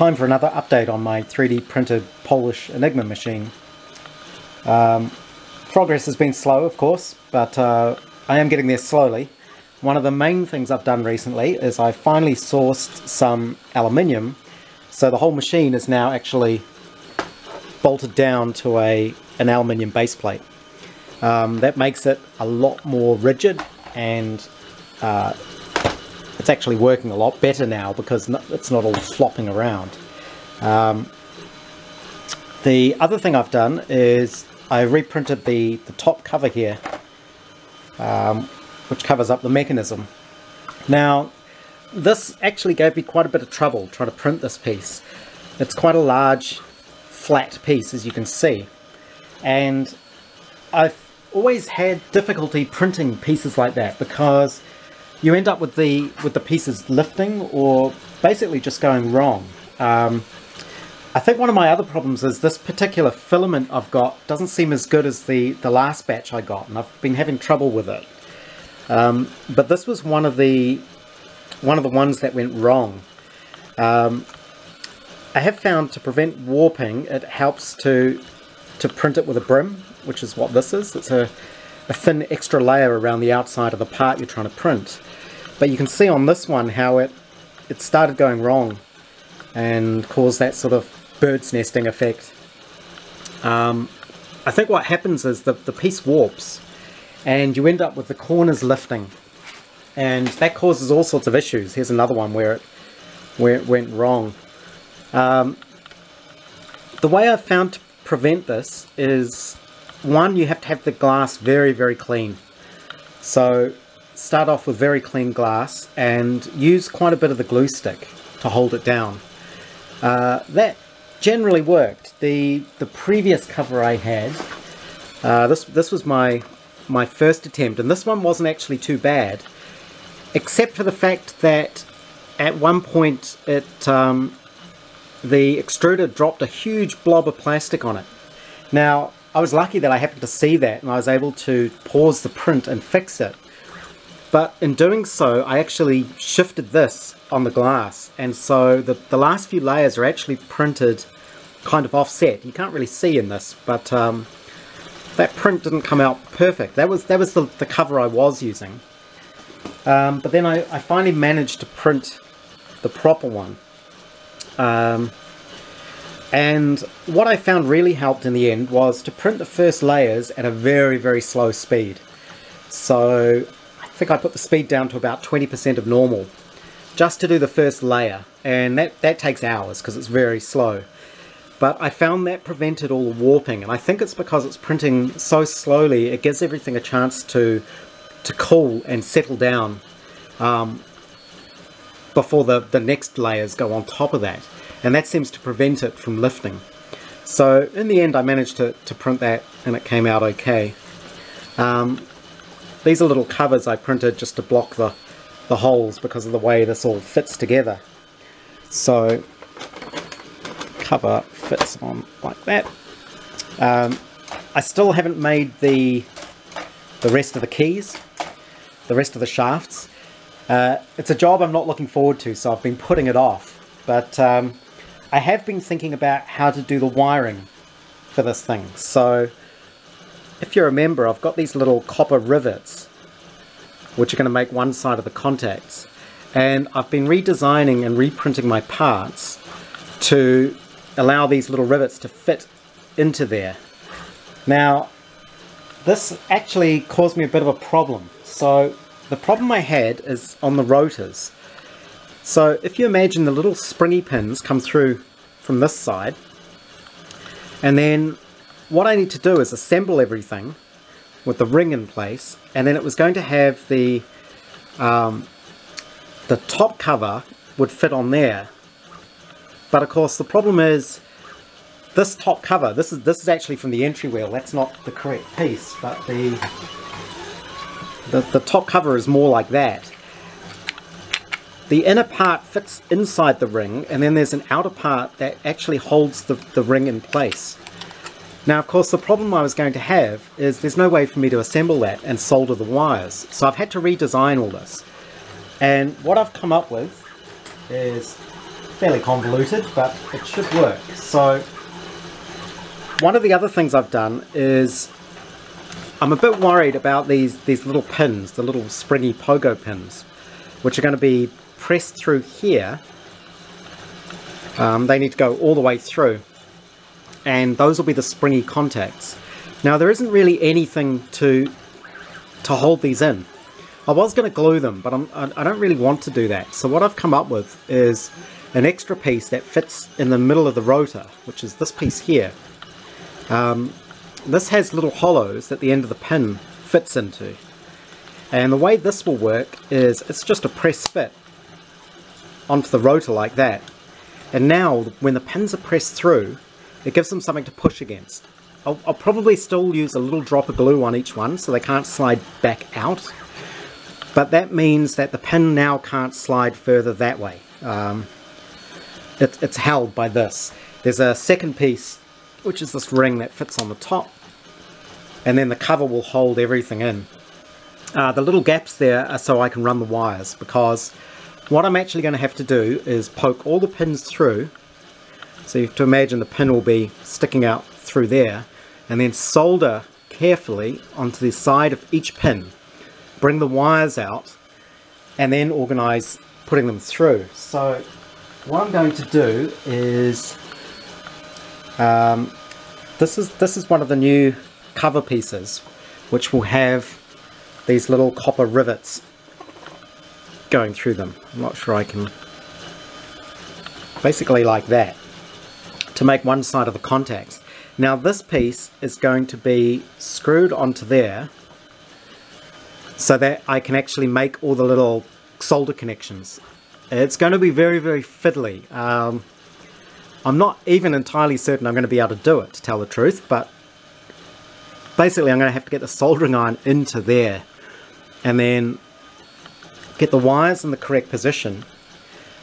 time for another update on my 3D printed Polish Enigma machine. Um, progress has been slow, of course, but uh, I am getting there slowly. One of the main things I've done recently is I finally sourced some aluminium, so the whole machine is now actually bolted down to a an aluminium base plate. Um, that makes it a lot more rigid and uh, it's actually working a lot better now because it's not all flopping around. Um, the other thing I've done is I reprinted the, the top cover here, um, which covers up the mechanism. Now, this actually gave me quite a bit of trouble trying to print this piece. It's quite a large, flat piece, as you can see. And I've always had difficulty printing pieces like that because you end up with the with the pieces lifting or basically just going wrong. Um, I think one of my other problems is this particular filament I've got doesn't seem as good as the, the last batch I got and I've been having trouble with it. Um, but this was one of the one of the ones that went wrong. Um, I have found to prevent warping it helps to to print it with a brim which is what this is. It's a, a thin extra layer around the outside of the part you're trying to print. But you can see on this one how it, it started going wrong and caused that sort of bird's nesting effect. Um, I think what happens is the, the piece warps and you end up with the corners lifting and that causes all sorts of issues. Here's another one where it, where it went wrong. Um, the way I found to prevent this is one you have to have the glass very very clean so start off with very clean glass and use quite a bit of the glue stick to hold it down. Uh, that generally worked. The the previous cover I had, uh, this this was my my first attempt, and this one wasn't actually too bad, except for the fact that at one point it um, the extruder dropped a huge blob of plastic on it. Now I was lucky that I happened to see that and I was able to pause the print and fix it. But in doing so, I actually shifted this on the glass. And so the, the last few layers are actually printed kind of offset. You can't really see in this, but um, that print didn't come out perfect. That was that was the, the cover I was using. Um, but then I, I finally managed to print the proper one. Um, and what I found really helped in the end was to print the first layers at a very, very slow speed. So I think I put the speed down to about 20% of normal just to do the first layer and that, that takes hours because it's very slow. But I found that prevented all the warping and I think it's because it's printing so slowly it gives everything a chance to to cool and settle down um, before the, the next layers go on top of that and that seems to prevent it from lifting. So in the end I managed to, to print that and it came out okay. Um, these are little covers I printed just to block the, the holes because of the way this all fits together. So cover fits on like that. Um, I still haven't made the the rest of the keys, the rest of the shafts. Uh, it's a job I'm not looking forward to, so I've been putting it off. But um, I have been thinking about how to do the wiring for this thing. So if you remember, I've got these little copper rivets which are going to make one side of the contacts. And I've been redesigning and reprinting my parts to allow these little rivets to fit into there. Now, this actually caused me a bit of a problem. So the problem I had is on the rotors. So if you imagine the little springy pins come through from this side, and then what I need to do is assemble everything with the ring in place and then it was going to have the um, the top cover would fit on there. But of course the problem is this top cover this is this is actually from the entry wheel that's not the correct piece but the the, the top cover is more like that the inner part fits inside the ring and then there's an outer part that actually holds the, the ring in place now of course the problem I was going to have is there's no way for me to assemble that and solder the wires. So I've had to redesign all this. And what I've come up with is fairly convoluted, but it should work. So one of the other things I've done is I'm a bit worried about these, these little pins, the little springy pogo pins, which are going to be pressed through here. Um, they need to go all the way through. And those will be the springy contacts. Now there isn't really anything to, to hold these in. I was going to glue them, but I'm, I don't really want to do that. So what I've come up with is an extra piece that fits in the middle of the rotor, which is this piece here. Um, this has little hollows that the end of the pin fits into. And the way this will work is it's just a press fit onto the rotor like that. And now when the pins are pressed through, it gives them something to push against. I'll, I'll probably still use a little drop of glue on each one so they can't slide back out. But that means that the pin now can't slide further that way. Um, it, it's held by this. There's a second piece, which is this ring that fits on the top. And then the cover will hold everything in. Uh, the little gaps there are so I can run the wires because what I'm actually going to have to do is poke all the pins through. So you have to imagine the pin will be sticking out through there and then solder carefully onto the side of each pin. Bring the wires out and then organize putting them through. So what I'm going to do is um, this is this is one of the new cover pieces which will have these little copper rivets going through them. I'm not sure I can basically like that to make one side of the contacts. Now this piece is going to be screwed onto there so that I can actually make all the little solder connections it's going to be very, very fiddly. Um, I'm not even entirely certain I'm going to be able to do it, to tell the truth, but basically I'm going to have to get the soldering iron into there and then get the wires in the correct position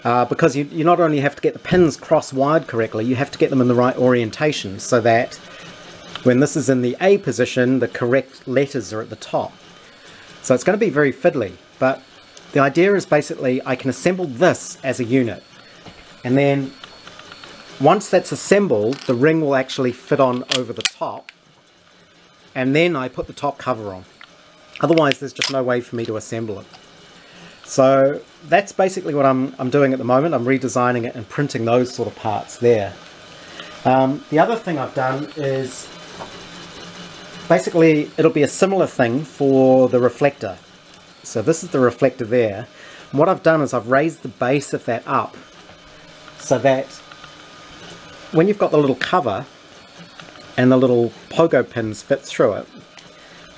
uh, because you, you not only have to get the pins cross-wired correctly, you have to get them in the right orientation so that when this is in the A position, the correct letters are at the top. So it's going to be very fiddly, but the idea is basically I can assemble this as a unit and then once that's assembled the ring will actually fit on over the top and then I put the top cover on. Otherwise there's just no way for me to assemble it. So that's basically what I'm, I'm doing at the moment. I'm redesigning it and printing those sort of parts there. Um, the other thing I've done is basically it'll be a similar thing for the reflector. So this is the reflector there. And what I've done is I've raised the base of that up so that when you've got the little cover and the little pogo pins fit through it,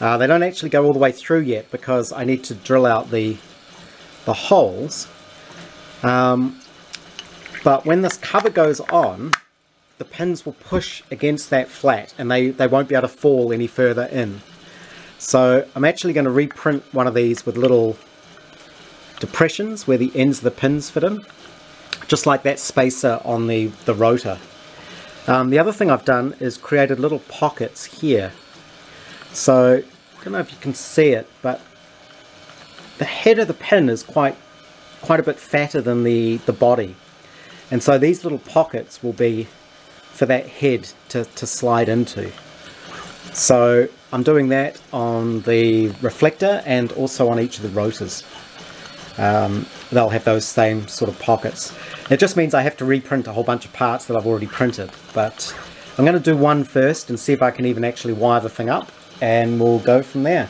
uh, they don't actually go all the way through yet because I need to drill out the, the holes. Um, but when this cover goes on, the pins will push against that flat and they, they won't be able to fall any further in. So I'm actually going to reprint one of these with little depressions where the ends of the pins fit in, just like that spacer on the, the rotor. Um, the other thing I've done is created little pockets here. So, I don't know if you can see it, but the head of the pin is quite quite a bit fatter than the, the body. And so these little pockets will be for that head to, to slide into. So I'm doing that on the reflector and also on each of the rotors. Um, they'll have those same sort of pockets. It just means I have to reprint a whole bunch of parts that I've already printed, but I'm going to do one first and see if I can even actually wire the thing up, and we'll go from there.